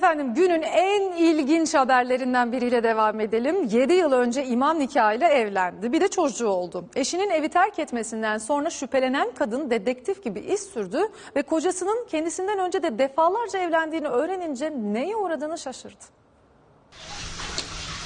Efendim günün en ilginç haberlerinden biriyle devam edelim. 7 yıl önce imam nikahıyla evlendi. Bir de çocuğu oldu. Eşinin evi terk etmesinden sonra şüphelenen kadın dedektif gibi iz sürdü ve kocasının kendisinden önce de defalarca evlendiğini öğrenince neye uğradığını şaşırdı.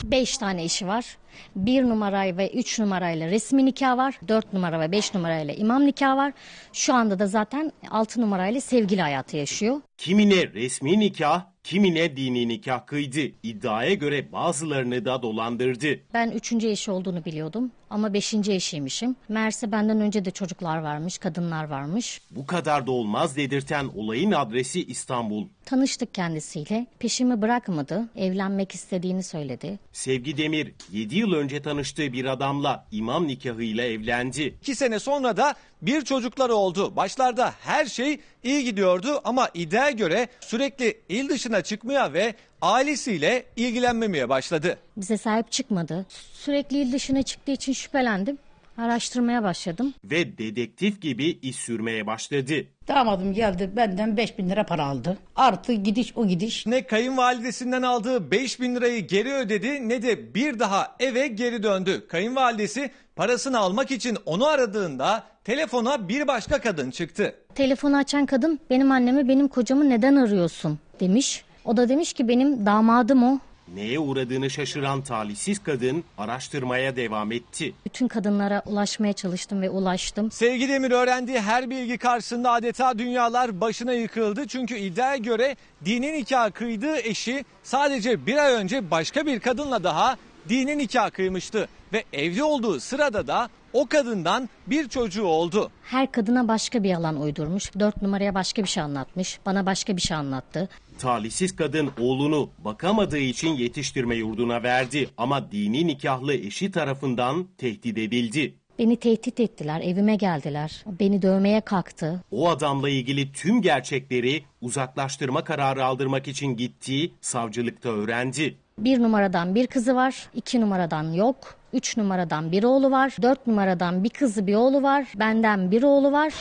5 tane eşi var. 1 numarayla ve 3 numarayla resmi nikah var. 4 numara ve 5 numarayla imam nikah var. Şu anda da zaten 6 numarayla sevgili hayatı yaşıyor. Kimine resmi nikah, kimine dini nikah kıydı. İddiaya göre bazılarını da dolandırdı. Ben 3. eşi olduğunu biliyordum ama 5. eşiymişim. Meğerse benden önce de çocuklar varmış, kadınlar varmış. Bu kadar da olmaz dedirten olayın adresi İstanbul. Tanıştık kendisiyle. Peşimi bırakmadı. Evlenmek istediğini söyledi. Sevgi Demir 7 yıl önce tanıştığı bir adamla imam nikahıyla evlendi. İki sene sonra da bir çocukları oldu. Başlarda her şey iyi gidiyordu ama iddiaya göre sürekli il dışına çıkmaya ve ailesiyle ilgilenmemeye başladı. Bize sahip çıkmadı. Sürekli il dışına çıktığı için şüphelendim. Araştırmaya başladım. Ve dedektif gibi iş sürmeye başladı. Damadım geldi benden 5000 lira para aldı. Artı gidiş o gidiş. Ne kayınvalidesinden aldığı 5000 lirayı geri ödedi ne de bir daha eve geri döndü. Kayınvalidesi parasını almak için onu aradığında telefona bir başka kadın çıktı. Telefonu açan kadın benim annemi benim kocamı neden arıyorsun demiş. O da demiş ki benim damadım o. Neye uğradığını şaşıran talihsiz kadın araştırmaya devam etti. Bütün kadınlara ulaşmaya çalıştım ve ulaştım. Sevgi Demir öğrendiği her bilgi karşısında adeta dünyalar başına yıkıldı. Çünkü iddiaya göre dini nikah kıydığı eşi sadece bir ay önce başka bir kadınla daha dini nikah kıymıştı. Ve evli olduğu sırada da o kadından bir çocuğu oldu. Her kadına başka bir yalan uydurmuş. Dört numaraya başka bir şey anlatmış. Bana başka bir şey anlattı. Talihsiz kadın oğlunu bakamadığı için yetiştirme yurduna verdi ama dini nikahlı eşi tarafından tehdit edildi. Beni tehdit ettiler, evime geldiler. Beni dövmeye kalktı. O adamla ilgili tüm gerçekleri uzaklaştırma kararı aldırmak için gittiği savcılıkta öğrendi. Bir numaradan bir kızı var, iki numaradan yok. Üç numaradan bir oğlu var, dört numaradan bir kızı bir oğlu var, benden bir oğlu var.